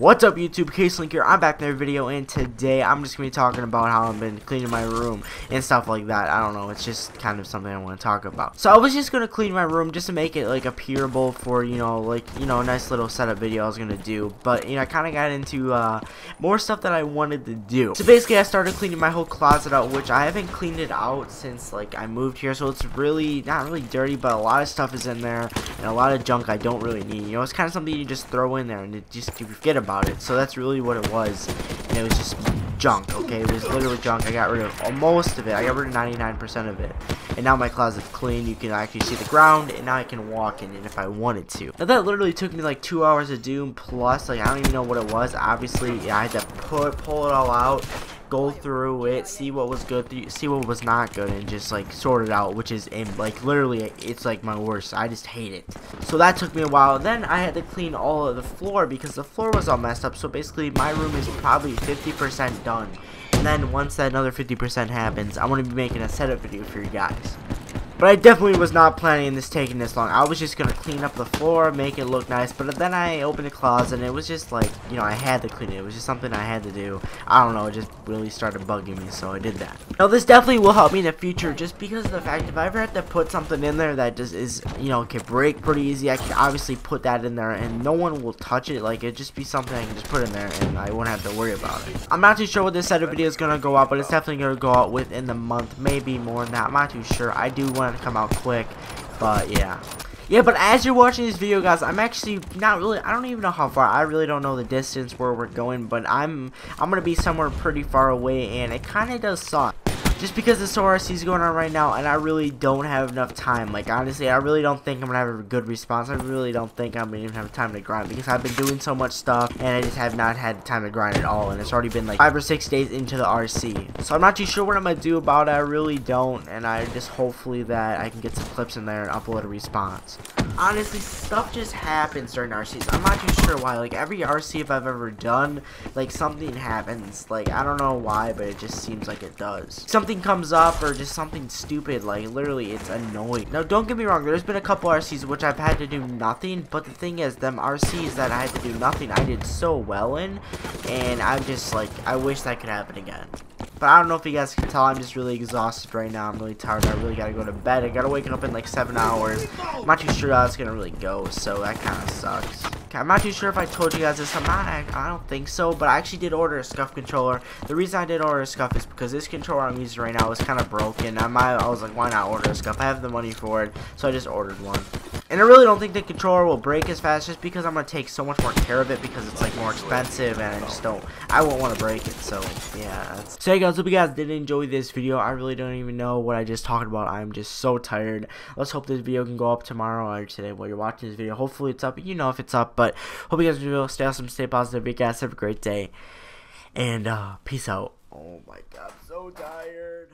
What's up YouTube, KSlinky here, I'm back in another video and today I'm just going to be talking about how I've been cleaning my room and stuff like that. I don't know, it's just kind of something I want to talk about. So I was just going to clean my room just to make it like appearable for, you know, like, you know, a nice little setup video I was going to do. But, you know, I kind of got into uh, more stuff that I wanted to do. So basically I started cleaning my whole closet out, which I haven't cleaned it out since like I moved here. So it's really, not really dirty, but a lot of stuff is in there and a lot of junk I don't really need. You know, it's kind of something you just throw in there and it just you forget about it. So that's really what it was. And it was just junk, okay? It was literally junk. I got rid of most of it. I got rid of 99% of it. And now my closet's clean. You can actually see the ground, and now I can walk in it if I wanted to. Now that literally took me like two hours to do, plus, like, I don't even know what it was. Obviously, yeah, I had to put, pull it all out go through it, see what was good, see what was not good, and just like sort it out, which is like literally it's like my worst. I just hate it. So that took me a while. Then I had to clean all of the floor because the floor was all messed up. So basically my room is probably 50% done. And then once that another 50% happens, I'm going to be making a setup video for you guys. But I definitely was not planning this taking this long. I was just going to clean up the floor, make it look nice. But then I opened the closet and it was just like, you know, I had to clean it. It was just something I had to do. I don't know, it just really started bugging me, so I did that. Now, this definitely will help me in the future just because of the fact if I ever have to put something in there that just is, you know, can break pretty easy, I can obviously put that in there and no one will touch it. Like, it just be something I can just put in there and I won't have to worry about it. I'm not too sure what this setup video is going to go out, but it's definitely going to go out within the month, maybe more than that. I'm not too sure. I do want to come out quick. But yeah. Yeah, but as you're watching this video, guys, I'm actually not really, I don't even know how far, I really don't know the distance where we're going, but I'm, I'm going to be somewhere pretty far away, and it kind of does suck just because the SoarRC is going on right now and I really don't have enough time. Like, honestly, I really don't think I'm going to have a good response. I really don't think I'm going to even have time to grind because I've been doing so much stuff and I just have not had time to grind at all. And it's already been like five or six days into the RC. So I'm not too sure what I'm going to do about it. I really don't. And I just hopefully that I can get some clips in there and upload a response honestly, stuff just happens during RCs. I'm not too sure why. Like, every RC if I've ever done, like, something happens. Like, I don't know why, but it just seems like it does. Something comes up or just something stupid. Like, literally, it's annoying. Now, don't get me wrong. There's been a couple RCs which I've had to do nothing. But the thing is, them RCs that I had to do nothing, I did so well in. And I'm just, like, I wish that could happen again. But I don't know if you guys can tell, I'm just really exhausted right now. I'm really tired. I really gotta go to bed. I gotta wake up in like seven hours. I'm not too sure how it's gonna really go, so that kind of sucks. Okay, I'm not too sure if I told you guys this. I'm not. I, I don't think so, but I actually did order a SCUF controller. The reason I did order a SCUF is because this controller I'm using right now is kind of broken. I might. I was like, why not order a SCUF? I have the money for it, so I just ordered one. And I really don't think the controller will break as fast just because I'm going to take so much more care of it because it's like more expensive and I just don't, I won't want to break it. So yeah. So hey guys, hope you guys did enjoy this video. I really don't even know what I just talked about. I'm just so tired. Let's hope this video can go up tomorrow or today while you're watching this video. Hopefully it's up. You know if it's up. But hope you guys will stay awesome, stay positive. You guys have a great day. And uh, peace out. Oh my god, so tired.